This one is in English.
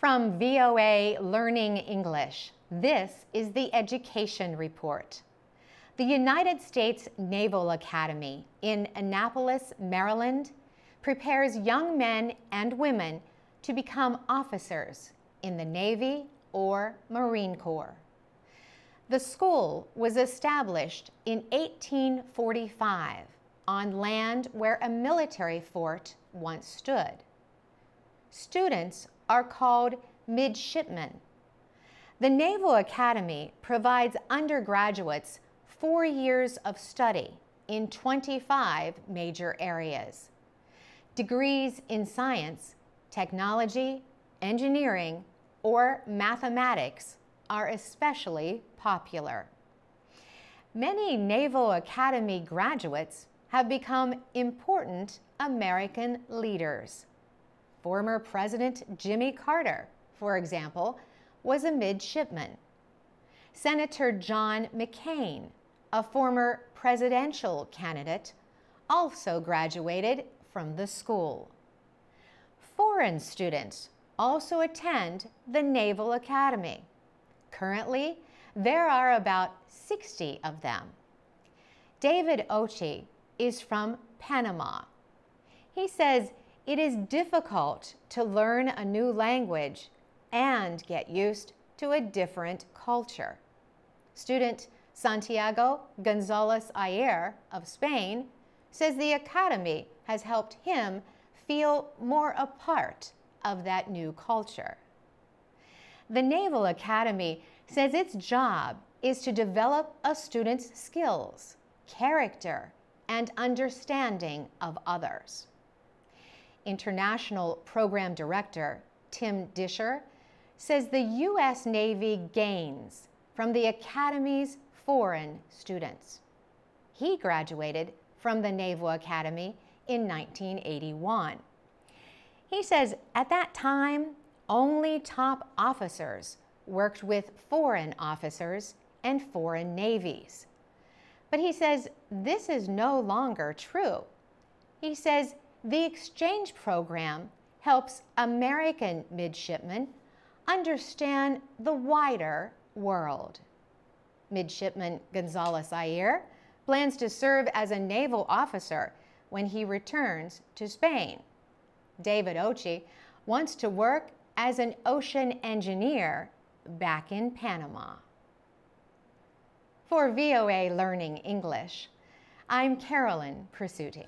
From VOA Learning English, this is the Education Report. The United States Naval Academy in Annapolis, Maryland, prepares young men and women to become officers in the Navy or Marine Corps. The school was established in 1845 on land where a military fort once stood. Students are called midshipmen. The Naval Academy provides undergraduates four years of study in 25 major areas. Degrees in science, technology, engineering, or mathematics are especially popular. Many Naval Academy graduates have become important American leaders. Former President Jimmy Carter, for example, was a midshipman. Senator John McCain, a former presidential candidate, also graduated from the school. Foreign students also attend the Naval Academy. Currently, there are about 60 of them. David Ochy is from Panama. He says it is difficult to learn a new language and get used to a different culture. Student Santiago Gonzalez Ayer of Spain says the Academy has helped him feel more a part of that new culture. The Naval Academy says its job is to develop a student's skills, character, and understanding of others. International Program Director Tim Disher says the U.S. Navy gains from the Academy's foreign students. He graduated from the Naval Academy in 1981. He says at that time, only top officers worked with foreign officers and foreign navies. But he says this is no longer true. He says the exchange program helps American midshipmen understand the wider world. Midshipman Gonzalez Ayer plans to serve as a naval officer when he returns to Spain. David Ochy wants to work as an ocean engineer back in Panama. For VOA Learning English, I'm Carolyn Presutti.